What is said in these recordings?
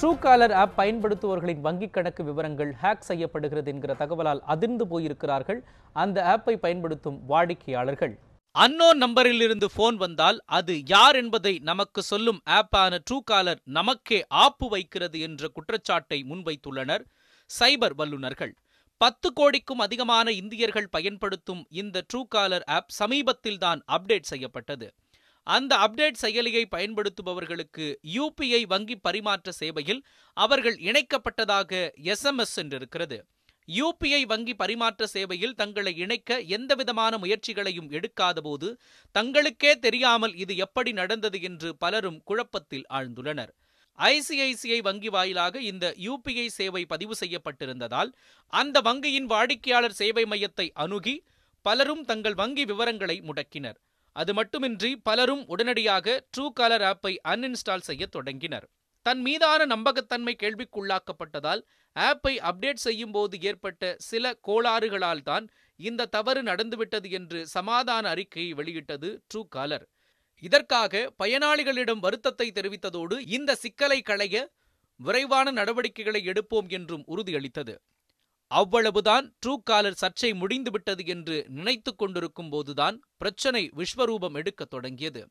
True collar app பயன்படுத்துவோர்களின் வங்கிக் கணக்கு விவரங்கள் ஹேக் செய்யப்படுகிறது என்கிற தகவலால் அதிர்ந்து போயிருக்கிறார்கள். அந்த ஆப்பை பயன்படுத்தும் வாடிக்கையாளர்கள். அன்னோன் நம்பரில் இருந்து போன் வந்தால் அது யார் என்பதை நமக்கு சொல்லும் ஆப்பான ட்ரூ காலர் நமக்கே ஆப்பு வைக்கிறது என்ற குற்றச்சாட்டை முன்வைத்துள்ளனர் சைபர் வல்லுநர்கள். பத்து கோடிக்கும் அதிகமான இந்தியர்கள் பயன்படுத்தும் இந்த ட்ரூ காலர் ஆப் சமீபத்தில் தான் அப்டேட் செய்யப்பட்டது. அந்த அப்டேட் செயலியை பயன்படுத்துபவர்களுக்கு யூபிஐ வங்கி பரிமாற்ற சேவையில் அவர்கள் இணைக்கப்பட்டதாக எஸ்எம்எஸ் என்றிருக்கிறது. யூபிஐ வங்கி பரிமாற்ற சேவையில் தங்களை இணைக்க எந்தவிதமான முயற்சிகளையும் எடுக்காதபோது தங்களுக்கே தெரியாமல் இது எப்படி நடந்தது என்று பலரும் குழப்பத்தில் ஆழ்ந்துள்ளனர். ஐசிஐசிஐ வங்கி வாயிலாக இந்த யூபிஐ சேவை பதிவு செய்யப்பட்டிருந்ததால் அந்த வங்கியின் வாடிக்கையாளர் சேவை மையத்தை அணுகி பலரும் தங்கள் வங்கி விவரங்களை முடக்கினர். அது மட்டுமின்றி பலரும் உடனடியாக ட்ரூ காலர் ஆப்பை அன்இன்ஸ்டால் செய்ய தொடங்கினர். தன் மீதான நம்பகத்தன்மை கேள்விக்குள்ளாக்கப்பட்டதால் ஆப்பை அப்டேட் செய்யும் போது ஏற்பட்ட சில கோளாறுகளால் தான் இந்த தவறு நடந்துவிட்டது என்று சமாதான அறிக்கையை வெளியிட்டது ட்ரூ காலர் இதற்காக பயனாளிகளிடம் வருத்தத்தை தெரிவித்ததோடு இந்த சிக்கலை களைய விரைவான நடவடிக்கைகளை எடுப்போம் என்றும் உறுதியளித்தது. அவ்வளவுதான் ட்ரூ காலர் சர்ச்சை முடிந்துவிட்டது என்று நினைத்து கொண்டிருக்கும் போதுதான் பிரச்சனை விஸ்வரூபம் எடுக்க தொடங்கியது.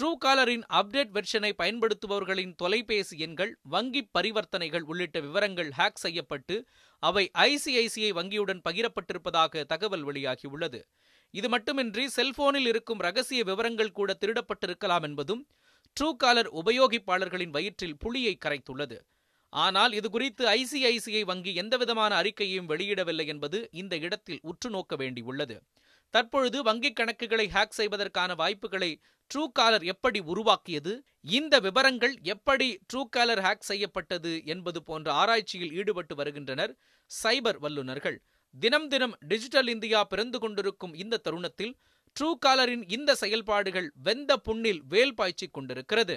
ட்ரூ காலரின் அப்டேட் வெர்ஷனை பயன்படுத்துபவர்களின் தொலைபேசி எண்கள் வங்கி பரிவர்த்தனைகள் உள்ளிட்ட விவரங்கள் ஹேக் செய்யப்பட்டு அவை ஐசிஐசிஐ வங்கியுடன் பகிரப்பட்டிருப்பதாக தகவல் வெளியாகியுள்ளது. இது மட்டுமின்றி செல்போனில் இருக்கும் ரகசிய விவரங்கள் கூட திருடப்பட்டிருக்கலாம் என்பதும் ட்ரூ காலர் உபயோகிப்பாளர்களின் வயிற்றில் புலியை கரைத்துள்ளது. ஆனால் இது குறித்து ஐசிஐசிஐ வங்கி எந்தவிதமான அறிக்கையையும் வெளியிடவில்லை என்பது இந்த இடத்தில் உற்று நோக்க வேண்டியுள்ளது. தற்பொழுது வங்கிக் கணக்குகளை ஹேக் செய்வதற்கான வாய்ப்புகளை ட்ரூ காலர் எப்படி உருவாக்கியது இந்த விவரங்கள் எப்படி ட்ரூ காலர் ஹேக் செய்யப்பட்டது என்பது போன்ற ஆராய்ச்சியில் ஈடுபட்டு வருகின்றனர் சைபர் வல்லுநர்கள். தினம் தினம் டிஜிட்டல் இந்தியா பிறந்து கொண்டிருக்கும் இந்த தருணத்தில் ட்ரூ காலரின் இந்த செயல்பாடுகள் வெந்த புண்ணில் வேல் பாய்ச்சிக் கொண்டிருக்கிறது.